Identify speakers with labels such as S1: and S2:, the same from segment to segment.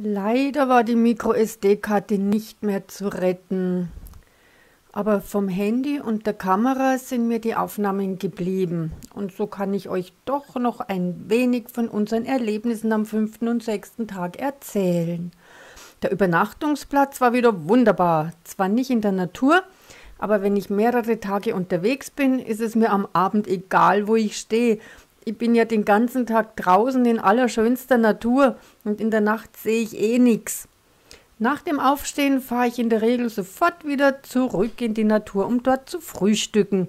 S1: Leider war die Micro-SD-Karte nicht mehr zu retten. Aber vom Handy und der Kamera sind mir die Aufnahmen geblieben. Und so kann ich euch doch noch ein wenig von unseren Erlebnissen am fünften und sechsten Tag erzählen. Der Übernachtungsplatz war wieder wunderbar. Zwar nicht in der Natur, aber wenn ich mehrere Tage unterwegs bin, ist es mir am Abend egal, wo ich stehe. Ich bin ja den ganzen Tag draußen in allerschönster Natur und in der Nacht sehe ich eh nichts. Nach dem Aufstehen fahre ich in der Regel sofort wieder zurück in die Natur, um dort zu frühstücken.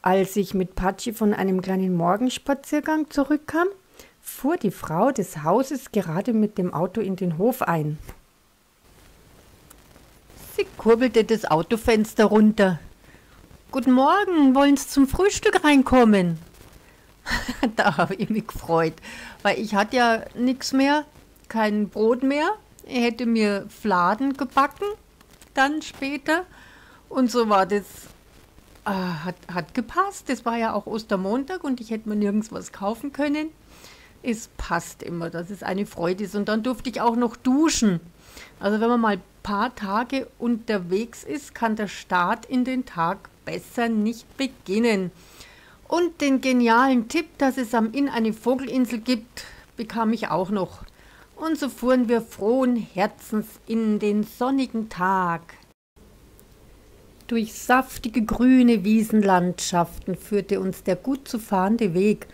S1: Als ich mit Patschi von einem kleinen Morgenspaziergang zurückkam, fuhr die Frau des Hauses gerade mit dem Auto in den Hof ein. Sie kurbelte das Autofenster runter. Guten Morgen, wollen Sie zum Frühstück reinkommen? da habe ich mich gefreut, weil ich hatte ja nichts mehr, kein Brot mehr. Ich hätte mir Fladen gebacken, dann später. Und so war das, äh, hat, hat gepasst. Das war ja auch Ostermontag und ich hätte mir nirgends was kaufen können. Es passt immer, dass es eine Freude ist. Und dann durfte ich auch noch duschen. Also wenn man mal ein paar Tage unterwegs ist, kann der Start in den Tag besser nicht beginnen. Und den genialen Tipp, dass es am Inn eine Vogelinsel gibt, bekam ich auch noch. Und so fuhren wir frohen Herzens in den sonnigen Tag. Durch saftige grüne Wiesenlandschaften führte uns der gut zu fahrende Weg,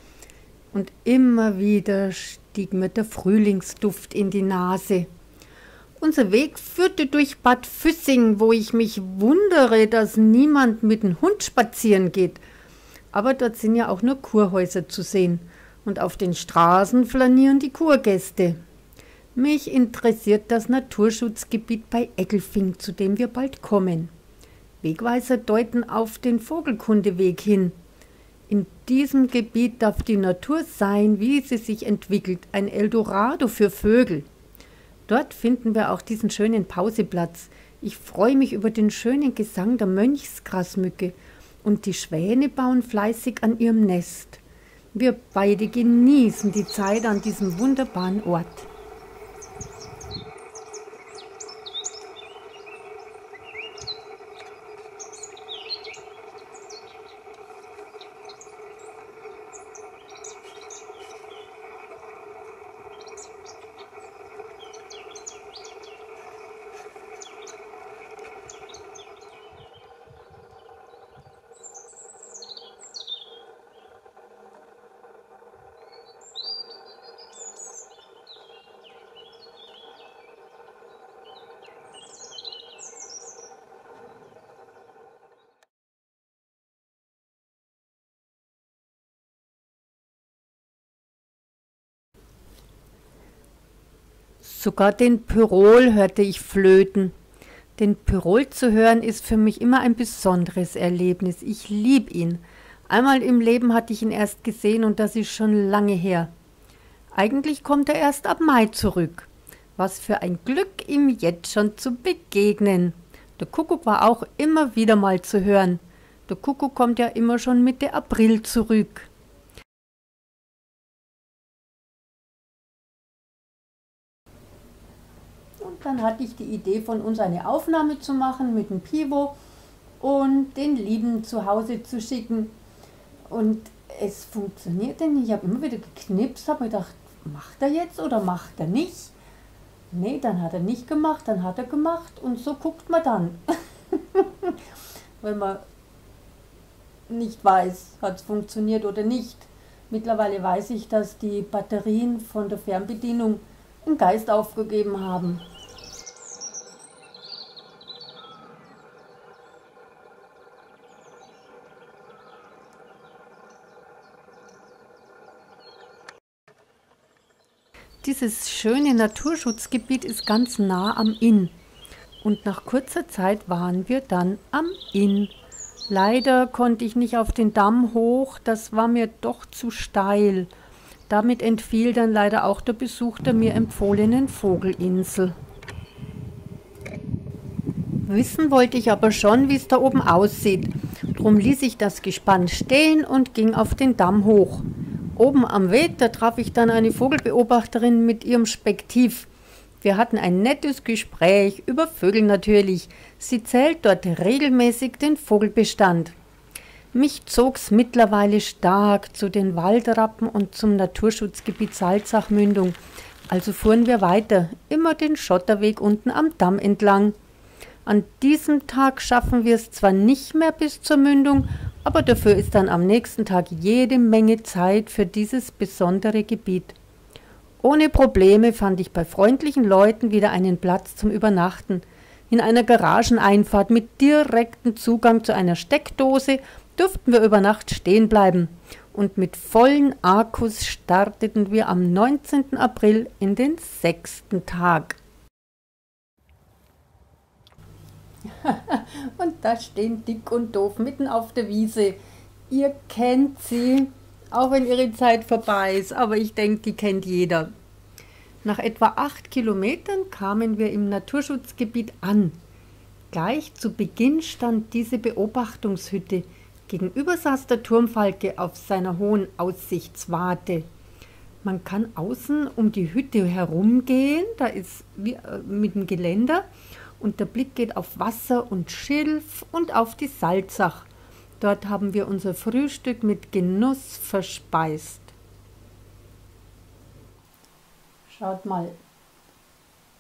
S1: und immer wieder stieg mir der Frühlingsduft in die Nase. Unser Weg führte durch Bad Füssing, wo ich mich wundere, dass niemand mit dem Hund spazieren geht – aber dort sind ja auch nur Kurhäuser zu sehen und auf den Straßen flanieren die Kurgäste. Mich interessiert das Naturschutzgebiet bei Eckelfing, zu dem wir bald kommen. Wegweiser deuten auf den Vogelkundeweg hin. In diesem Gebiet darf die Natur sein, wie sie sich entwickelt, ein Eldorado für Vögel. Dort finden wir auch diesen schönen Pauseplatz. Ich freue mich über den schönen Gesang der Mönchsgrasmücke und die Schwäne bauen fleißig an ihrem Nest. Wir beide genießen die Zeit an diesem wunderbaren Ort. Sogar den Pyrol hörte ich flöten. Den Pyrol zu hören ist für mich immer ein besonderes Erlebnis. Ich liebe ihn. Einmal im Leben hatte ich ihn erst gesehen und das ist schon lange her. Eigentlich kommt er erst ab Mai zurück. Was für ein Glück, ihm jetzt schon zu begegnen. Der Kuckuck war auch immer wieder mal zu hören. Der Kuckuck kommt ja immer schon Mitte April zurück. Dann hatte ich die Idee von uns eine Aufnahme zu machen mit dem Pivo und den Lieben zu Hause zu schicken. Und es funktionierte nicht. Ich habe immer wieder geknipst, habe mir gedacht, macht er jetzt oder macht er nicht? Nee, dann hat er nicht gemacht, dann hat er gemacht und so guckt man dann. Wenn man nicht weiß, hat es funktioniert oder nicht. Mittlerweile weiß ich, dass die Batterien von der Fernbedienung den Geist aufgegeben haben. Dieses schöne Naturschutzgebiet ist ganz nah am Inn. Und nach kurzer Zeit waren wir dann am Inn. Leider konnte ich nicht auf den Damm hoch, das war mir doch zu steil. Damit entfiel dann leider auch der Besuch der mir empfohlenen Vogelinsel. Wissen wollte ich aber schon, wie es da oben aussieht. Drum ließ ich das Gespann stehen und ging auf den Damm hoch. Oben am Weg, da traf ich dann eine Vogelbeobachterin mit ihrem Spektiv. Wir hatten ein nettes Gespräch über Vögel natürlich. Sie zählt dort regelmäßig den Vogelbestand. Mich zog's mittlerweile stark zu den Waldrappen und zum Naturschutzgebiet Salzachmündung. Also fuhren wir weiter, immer den Schotterweg unten am Damm entlang. An diesem Tag schaffen wir es zwar nicht mehr bis zur Mündung, aber dafür ist dann am nächsten Tag jede Menge Zeit für dieses besondere Gebiet. Ohne Probleme fand ich bei freundlichen Leuten wieder einen Platz zum Übernachten. In einer Garageneinfahrt mit direktem Zugang zu einer Steckdose durften wir über Nacht stehen bleiben. Und mit vollen Akkus starteten wir am 19. April in den sechsten Tag. und da stehen dick und doof mitten auf der Wiese. Ihr kennt sie, auch wenn ihre Zeit vorbei ist, aber ich denke, die kennt jeder. Nach etwa acht Kilometern kamen wir im Naturschutzgebiet an. Gleich zu Beginn stand diese Beobachtungshütte. Gegenüber saß der Turmfalke auf seiner hohen Aussichtswarte. Man kann außen um die Hütte herumgehen, da ist wie, äh, mit dem Geländer und der Blick geht auf Wasser und Schilf und auf die Salzach. Dort haben wir unser Frühstück mit Genuss verspeist. Schaut mal,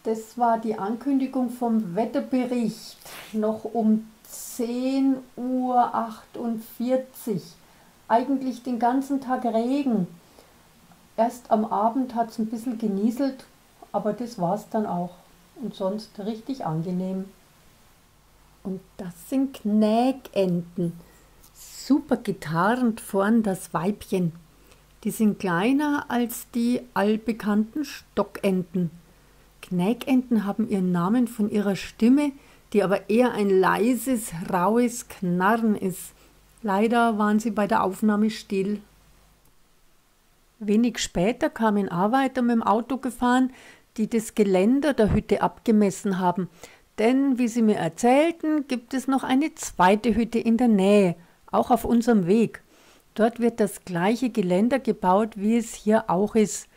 S1: das war die Ankündigung vom Wetterbericht noch um 10.48 Uhr. Eigentlich den ganzen Tag Regen. Erst am Abend hat es ein bisschen genieselt, aber das war es dann auch. Und sonst richtig angenehm. Und das sind Knägenten super getarnt vorn das Weibchen. Die sind kleiner als die allbekannten Stockenten. Knäkenten haben ihren Namen von ihrer Stimme, die aber eher ein leises, raues Knarren ist. Leider waren sie bei der Aufnahme still. Wenig später kamen Arbeiter mit dem Auto gefahren, die das Geländer der Hütte abgemessen haben. Denn, wie sie mir erzählten, gibt es noch eine zweite Hütte in der Nähe, auch auf unserem Weg. Dort wird das gleiche Geländer gebaut, wie es hier auch ist.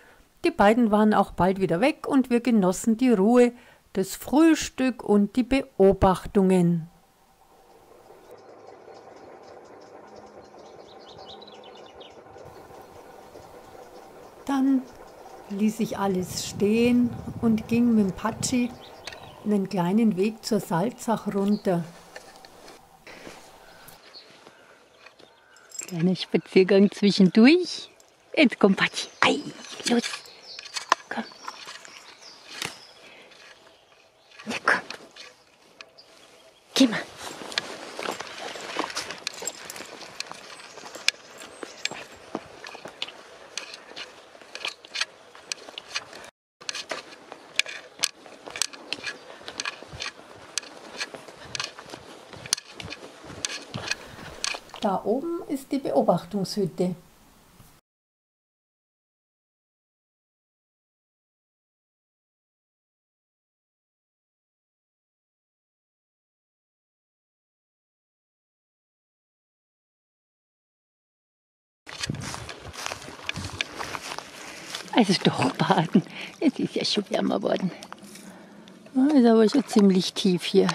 S1: Die beiden waren auch bald wieder weg und wir genossen die Ruhe, das Frühstück und die Beobachtungen. Dann ließ ich alles stehen und ging mit dem Patschi einen kleinen Weg zur Salzach runter.
S2: Kleiner Spaziergang zwischendurch. Jetzt komm, Patti. Ei, los. Komm. Ja, komm. Geh mal.
S1: Da oben ist die Beobachtungshütte.
S2: Also doch baden. Es ist ja schon wärmer geworden. Ist aber schon ziemlich tief hier.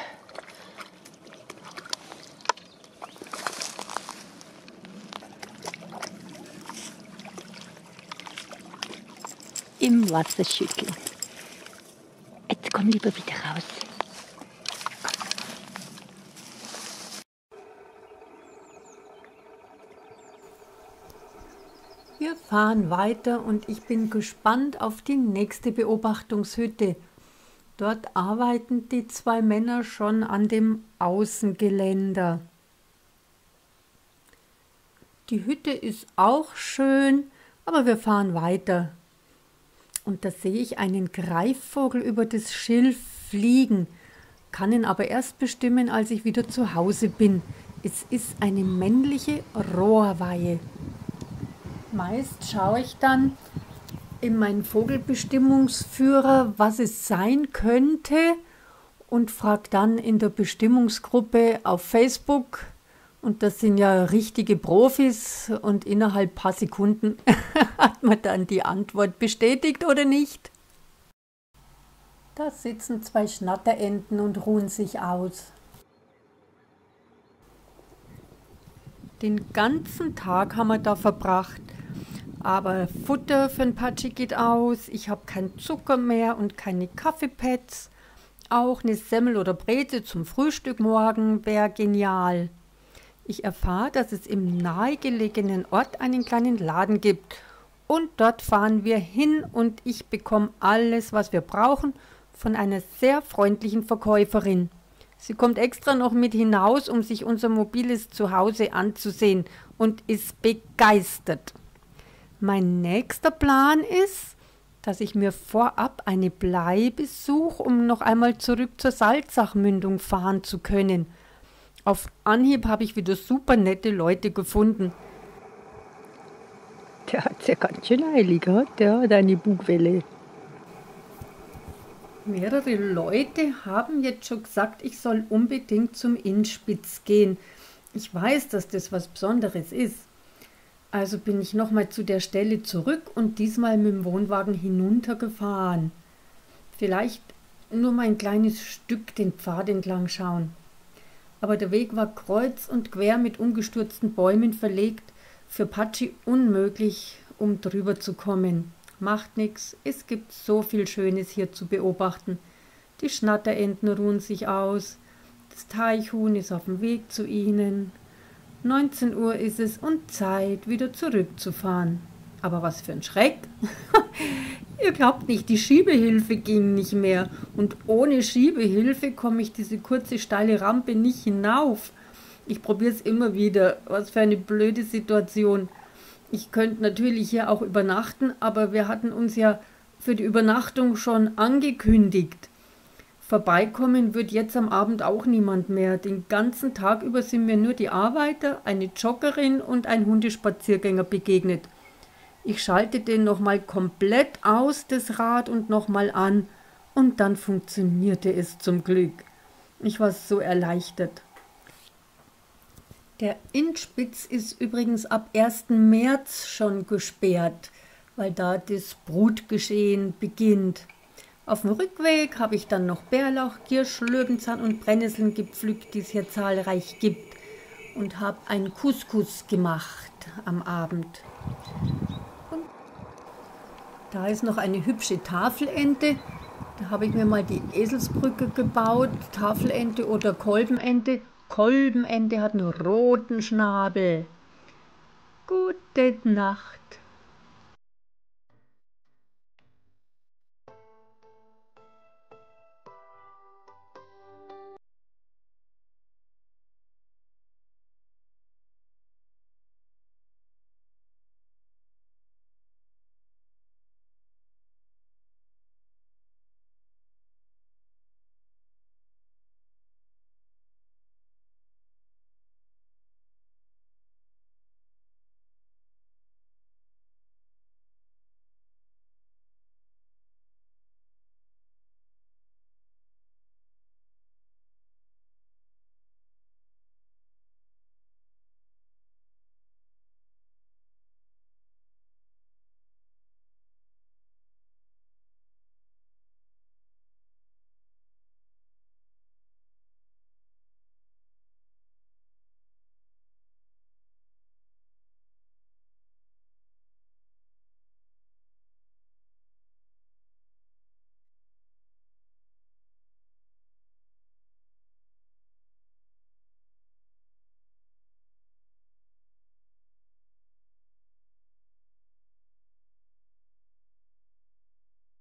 S2: Im Wasser schütteln. Jetzt komm lieber wieder raus.
S1: Wir fahren weiter und ich bin gespannt auf die nächste Beobachtungshütte. Dort arbeiten die zwei Männer schon an dem Außengeländer. Die Hütte ist auch schön, aber wir fahren weiter und da sehe ich einen Greifvogel über das Schilf fliegen, kann ihn aber erst bestimmen, als ich wieder zu Hause bin. Es ist eine männliche Rohrweihe. Meist schaue ich dann in meinen Vogelbestimmungsführer, was es sein könnte und frage dann in der Bestimmungsgruppe auf Facebook, und das sind ja richtige Profis und innerhalb paar Sekunden hat man dann die Antwort bestätigt oder nicht. Da sitzen zwei Schnatterenten und ruhen sich aus. Den ganzen Tag haben wir da verbracht. Aber Futter für ein Patschi geht aus, ich habe keinen Zucker mehr und keine Kaffeepads. Auch eine Semmel oder Breze zum Frühstück morgen wäre genial. Ich erfahre, dass es im nahegelegenen Ort einen kleinen Laden gibt. Und dort fahren wir hin und ich bekomme alles, was wir brauchen, von einer sehr freundlichen Verkäuferin. Sie kommt extra noch mit hinaus, um sich unser mobiles Zuhause anzusehen und ist begeistert. Mein nächster Plan ist, dass ich mir vorab eine Bleibe suche, um noch einmal zurück zur Salzachmündung fahren zu können. Auf Anhieb habe ich wieder super nette Leute gefunden.
S2: Der hat's ja ganz schön eilig, der hat eine Bugwelle.
S1: Mehrere Leute haben jetzt schon gesagt, ich soll unbedingt zum Innspitz gehen. Ich weiß, dass das was Besonderes ist. Also bin ich nochmal zu der Stelle zurück und diesmal mit dem Wohnwagen hinuntergefahren. Vielleicht nur mal ein kleines Stück den Pfad entlang schauen. Aber der Weg war kreuz und quer mit umgestürzten Bäumen verlegt, für Patschi unmöglich, um drüber zu kommen. Macht nichts, es gibt so viel Schönes hier zu beobachten. Die Schnatterenten ruhen sich aus, das Teichhuhn ist auf dem Weg zu ihnen. 19 Uhr ist es und Zeit, wieder zurückzufahren. Aber was für ein Schreck! Ihr glaubt nicht, die Schiebehilfe ging nicht mehr. Und ohne Schiebehilfe komme ich diese kurze steile Rampe nicht hinauf. Ich probiere es immer wieder. Was für eine blöde Situation. Ich könnte natürlich hier auch übernachten, aber wir hatten uns ja für die Übernachtung schon angekündigt. Vorbeikommen wird jetzt am Abend auch niemand mehr. Den ganzen Tag über sind mir nur die Arbeiter, eine Joggerin und ein Hundespaziergänger begegnet. Ich schaltete nochmal komplett aus das Rad und nochmal an und dann funktionierte es zum Glück. Ich war so erleichtert. Der Innspitz ist übrigens ab 1. März schon gesperrt, weil da das Brutgeschehen beginnt. Auf dem Rückweg habe ich dann noch Bärlauch, Kirsch, Löwenzahn und Brennnesseln gepflückt, die es hier zahlreich gibt, und habe einen Couscous gemacht am Abend. Da ist noch eine hübsche Tafelente. Da habe ich mir mal die Eselsbrücke gebaut, Tafelente oder Kolbenente Kolbenente hat einen roten Schnabel. Gute Nacht.